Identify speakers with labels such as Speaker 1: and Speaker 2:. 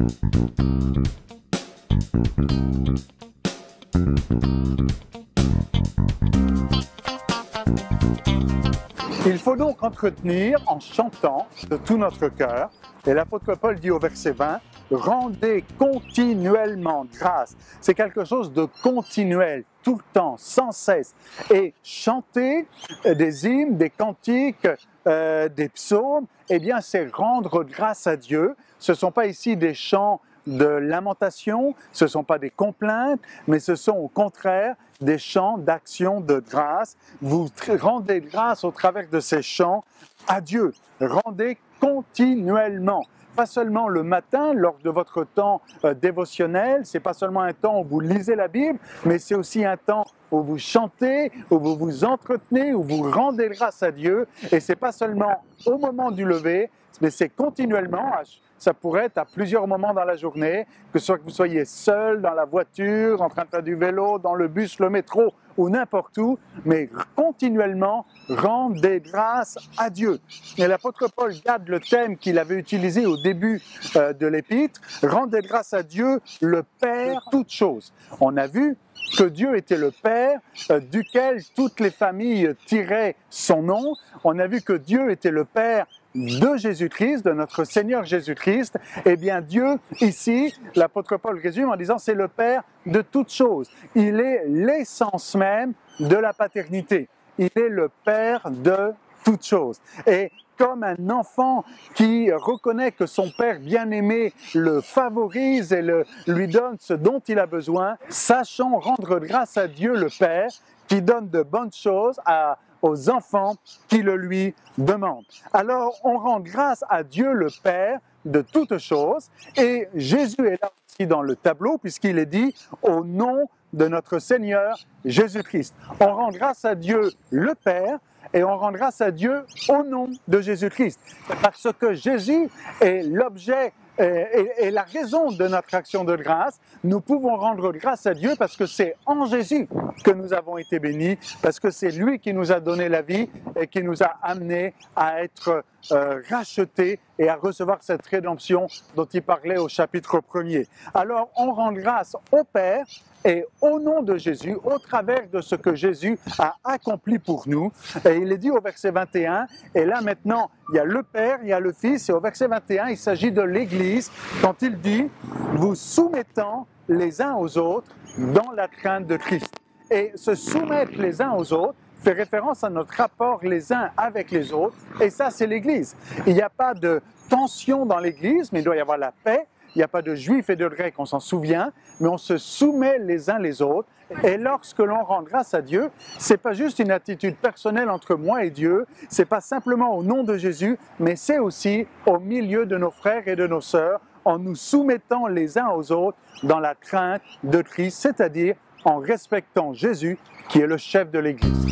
Speaker 1: Il faut donc entretenir en chantant de tout notre cœur. Et l'apôtre Paul dit au verset 20, rendez continuellement grâce. C'est quelque chose de continuel, tout le temps, sans cesse. Et chanter des hymnes, des cantiques, euh, des psaumes, eh bien, c'est rendre grâce à Dieu. Ce ne sont pas ici des chants de lamentation, ce ne sont pas des complaintes, mais ce sont au contraire des chants d'action de grâce. Vous rendez grâce au travers de ces chants à Dieu. Rendez continuellement pas seulement le matin lors de votre temps euh, dévotionnel, c'est pas seulement un temps où vous lisez la Bible, mais c'est aussi un temps où vous chantez, où vous vous entretenez, où vous rendez grâce à Dieu. Et c'est pas seulement au moment du lever, mais c'est continuellement. Ça pourrait être à plusieurs moments dans la journée, que ce soit que vous soyez seul dans la voiture, en train de faire du vélo, dans le bus, le métro ou n'importe où, mais continuellement rendez grâce à Dieu. Et l'apôtre Paul garde le thème qu'il avait utilisé au début euh, de l'épître, rendez grâce à Dieu, le Père, toutes choses. On a vu que Dieu était le Père euh, duquel toutes les familles tiraient son nom. On a vu que Dieu était le Père de Jésus-Christ, de notre Seigneur Jésus-Christ, eh bien Dieu, ici, l'apôtre Paul résume en disant, c'est le Père de toutes choses. Il est l'essence même de la paternité. Il est le Père de toutes choses. Et comme un enfant qui reconnaît que son Père bien-aimé le favorise et le, lui donne ce dont il a besoin, sachons rendre grâce à Dieu le Père qui donne de bonnes choses à, aux enfants qui le lui demandent. Alors on rend grâce à Dieu le Père de toutes choses et Jésus est là aussi dans le tableau puisqu'il est dit au nom de notre Seigneur Jésus-Christ. On rend grâce à Dieu le Père et on rend grâce à Dieu au nom de Jésus-Christ. Parce que Jésus est l'objet et, la raison de notre action de grâce, nous pouvons rendre grâce à Dieu parce que c'est en Jésus que nous avons été bénis, parce que c'est lui qui nous a donné la vie et qui nous a amenés à être euh, rachetés et à recevoir cette rédemption dont il parlait au chapitre 1er. Alors on rend grâce au Père et au nom de Jésus, au travers de ce que Jésus a accompli pour nous. Et il est dit au verset 21, et là maintenant, il y a le Père, il y a le Fils, et au verset 21, il s'agit de l'Église, quand il dit, vous soumettant les uns aux autres dans la crainte de Christ. Et se soumettre les uns aux autres, fait référence à notre rapport les uns avec les autres, et ça c'est l'Église. Il n'y a pas de tension dans l'Église, mais il doit y avoir la paix, il n'y a pas de juifs et de grecs, on s'en souvient, mais on se soumet les uns les autres. Et lorsque l'on rend grâce à Dieu, c'est pas juste une attitude personnelle entre moi et Dieu, c'est pas simplement au nom de Jésus, mais c'est aussi au milieu de nos frères et de nos sœurs, en nous soumettant les uns aux autres dans la crainte de Christ, c'est-à-dire en respectant Jésus qui est le chef de l'Église.